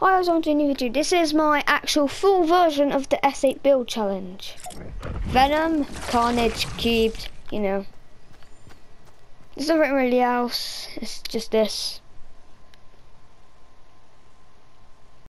Hi, I was on to a new video. This is my actual full version of the S8 build challenge. Venom, Carnage, Cubed, you know. There's nothing really else. It's just this.